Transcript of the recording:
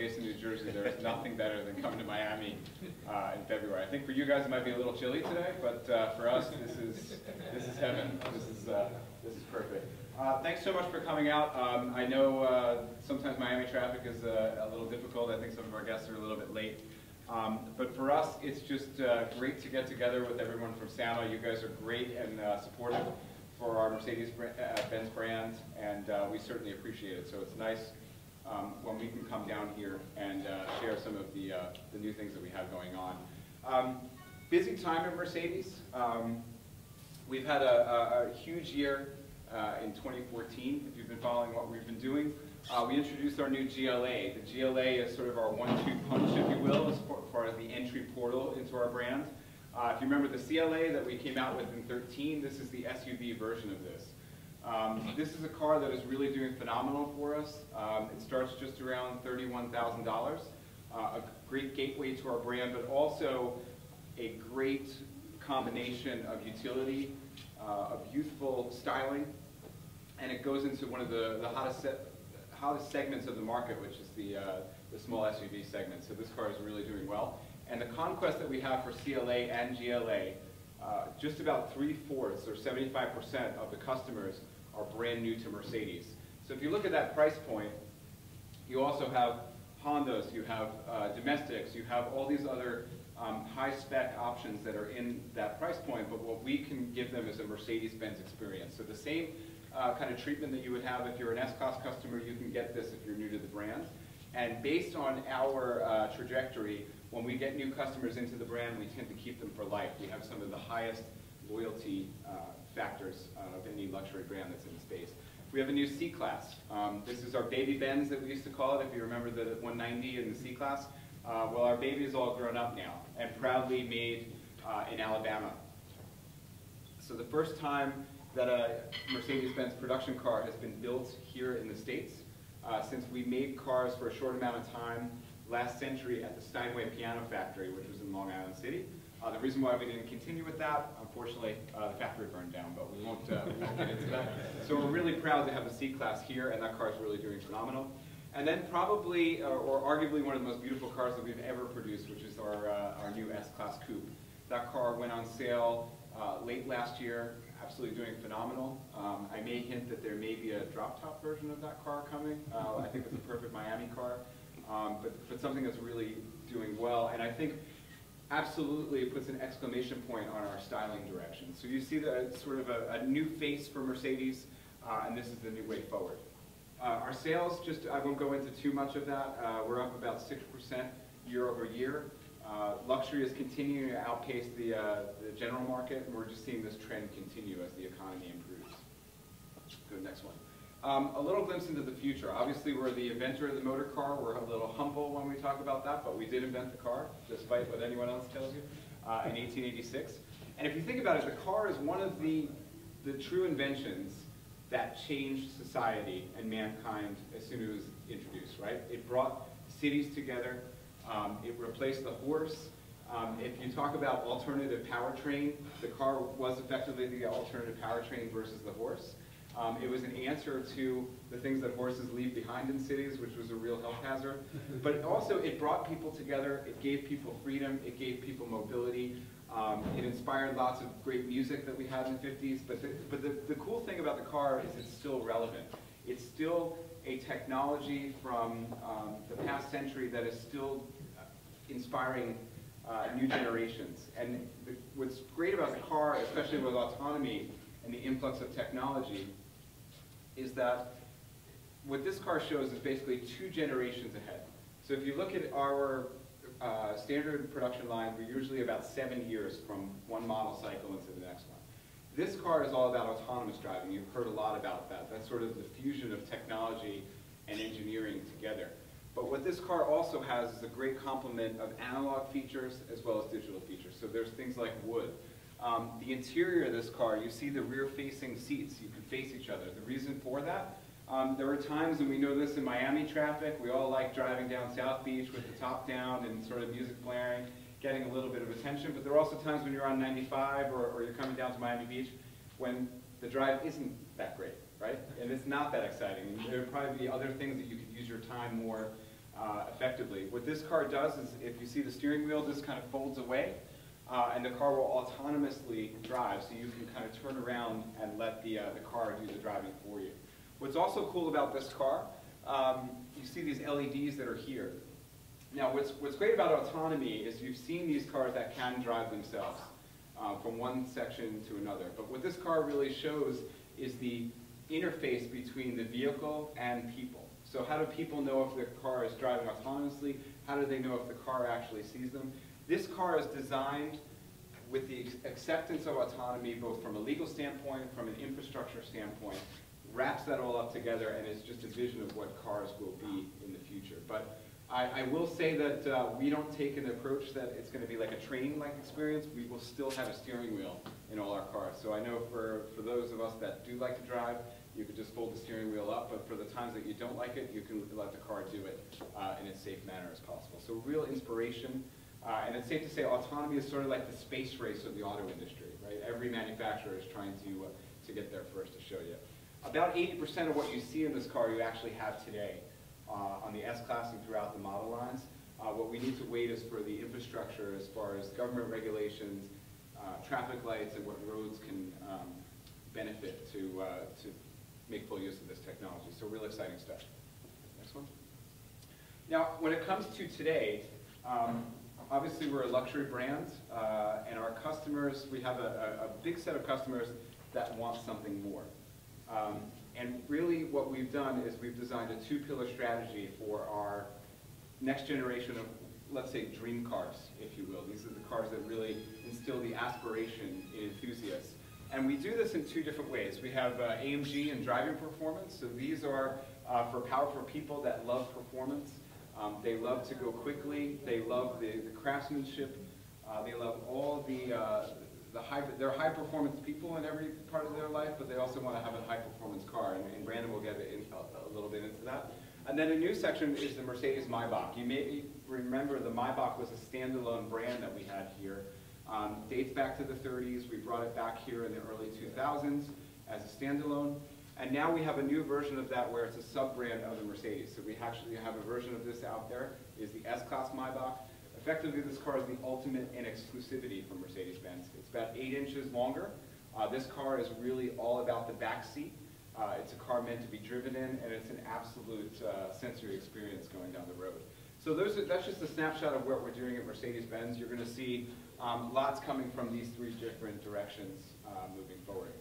based in New Jersey, there is nothing better than coming to Miami uh, in February. I think for you guys it might be a little chilly today, but uh, for us this is this is heaven. This is uh, this is perfect. Uh, thanks so much for coming out. Um, I know uh, sometimes Miami traffic is a little difficult. I think some of our guests are a little bit late. Um, but for us, it's just uh, great to get together with everyone from SAMA. You guys are great and uh, supportive for our Mercedes-Benz brand, and uh, we certainly appreciate it. So it's nice um, when we can come down here and uh, share some of the, uh, the new things that we have going on. Um, busy time at Mercedes. Um, we've had a, a, a huge year in 2014, if you've been following what we've been doing. Uh, we introduced our new GLA. The GLA is sort of our one-two punch, if you will, as far as the entry portal into our brand. Uh, if you remember the CLA that we came out with in 13, this is the SUV version of this. Um, this is a car that is really doing phenomenal for us. Um, it starts just around $31,000. Uh, a great gateway to our brand, but also a great combination of utility, uh, of youthful styling, and it goes into one of the, the hottest set, hottest segments of the market, which is the, uh, the small SUV segment. So this car is really doing well. And the conquest that we have for CLA and GLA, uh, just about three-fourths or 75% of the customers are brand new to Mercedes. So if you look at that price point, you also have Hondas, you have uh, domestics, you have all these other um, high-spec options that are in that price point, but what we can give them is a Mercedes-Benz experience. So the same uh, kind of treatment that you would have if you're an S-Class customer, you can get this if you're new to the brand. And based on our uh, trajectory, when we get new customers into the brand, we tend to keep them for life. We have some of the highest loyalty uh, factors of any luxury brand that's in the space. We have a new C-Class. Um, this is our baby Benz that we used to call it, if you remember the 190 and the C-Class. Uh, well, our baby is all grown up now and proudly made uh, in Alabama. So the first time that a Mercedes-Benz production car has been built here in the States uh, since we made cars for a short amount of time last century at the Steinway Piano Factory, which was in Long Island City. Uh, the reason why we didn't continue with that, unfortunately, uh, the factory burned down, but we won't, uh, we won't get into that. So we're really proud to have the C-Class here, and that car is really doing phenomenal. And then probably, uh, or arguably one of the most beautiful cars that we've ever produced, which is our, uh, our new S-Class Coupe. That car went on sale late last year, absolutely doing phenomenal. Um, I may hint that there may be a drop-top version of that car coming. Uh, I think it's a perfect Miami car, um, but, but something that's really doing well. And I think absolutely it puts an exclamation point on our styling direction. So you see the sort of a, a new face for Mercedes, uh, and this is the new way forward. Uh, our sales, just I won't go into too much of that. Uh, we're up about 6% year over year. Uh, luxury is continuing to outpace the, uh, the general market, and we're just seeing this trend continue as the economy improves. Go to the next one. Um, a little glimpse into the future. Obviously, we're the inventor of the motor car. We're a little humble when we talk about that, but we did invent the car, despite what anyone else tells you, uh, in 1886. And if you think about it, the car is one of the, the true inventions that changed society and mankind as soon as it was introduced, right? It brought cities together. Um, it replaced the horse. Um, if you talk about alternative powertrain, the car was effectively the alternative powertrain versus the horse. Um, it was an answer to the things that horses leave behind in cities, which was a real health hazard. But also, it brought people together. It gave people freedom. It gave people mobility. Um, it inspired lots of great music that we had in the 50s. But, the, but the, the cool thing about the car is it's still relevant. It's still a technology from um, the past century that is still inspiring uh, new generations. And the, what's great about the car, especially with autonomy and the influx of technology, is that what this car shows is basically two generations ahead. So if you look at our uh, standard production line, we're usually about seven years from one model cycle into the next one. This car is all about autonomous driving. You've heard a lot about that. That's sort of the fusion of technology and engineering together. But what this car also has is a great complement of analog features as well as digital features. So there's things like wood. Um, the interior of this car, you see the rear-facing seats. You can face each other. The reason for that, um, there are times, and we know this in Miami traffic, we all like driving down South Beach with the top down and sort of music blaring, getting a little bit of attention. But there are also times when you're on 95 or, or you're coming down to Miami Beach when the drive isn't that great, right? And it's not that exciting. There would probably be other things that you could use your time more uh, effectively. What this car does is, if you see the steering wheel, this kind of folds away, uh, and the car will autonomously drive, so you can kind of turn around and let the, uh, the car do the driving for you. What's also cool about this car, um, you see these LEDs that are here. Now, what's, what's great about autonomy is you've seen these cars that can drive themselves uh, from one section to another. But what this car really shows is the interface between the vehicle and people. So how do people know if the car is driving autonomously? How do they know if the car actually sees them? This car is designed with the acceptance of autonomy both from a legal standpoint, from an infrastructure standpoint, wraps that all up together and is just a vision of what cars will be in the future. But I, I will say that uh, we don't take an approach that it's going to be like a train-like experience. We will still have a steering wheel in all our cars. So I know for, for those of us that do like to drive, you could just fold the steering wheel up, but for the times that you don't like it, you can let the car do it uh, in as safe manner as possible. So real inspiration, uh, and it's safe to say autonomy is sort of like the space race of the auto industry, right? Every manufacturer is trying to, uh, to get there first to show you. About 80% of what you see in this car you actually have today uh, on the S-Class and throughout the model lines. Uh, what we need to wait is for the infrastructure as far as government regulations, uh, traffic lights, and what roads can um, benefit to, to make full use of this technology. So real exciting stuff. Next one. Now, when it comes to today, um, obviously we're a luxury brand, uh, and our customers, we have a, a, big set of customers that want something more. Um, and really what we've done is we've designed a two-pillar strategy for our next generation of, let's say, dream cars, if you will. These are the cars that really instill the aspiration in enthusiasts. And we do this in two different ways. We have uh, AMG and driving performance. So these are uh, for powerful people that love performance. Um, they love to go quickly. They love the, the craftsmanship. Uh, they love all the, uh, the high, they're high performance people in every part of their life, but they also want to have a high performance car. And, and Brandon will get in, a, a, little bit into that. And then a new section is the Mercedes Maybach. You may remember the Maybach was a standalone brand that we had here. Um, dates back to the 30s. We brought it back here in the early 2000s as a standalone. And now we have a new version of that where it's a sub-brand of the Mercedes. So we actually have a version of this out there, is the S-Class Maybach. Effectively, this car is the ultimate in exclusivity for Mercedes-Benz. It's about eight inches longer. Uh, this car is really all about the back seat. Uh, it's a car meant to be driven in, and it's an absolute uh, sensory experience going down the road. So those are, that's just a snapshot of what we're doing at Mercedes-Benz. You're going to see um, lots coming from these three different directions uh, moving forward.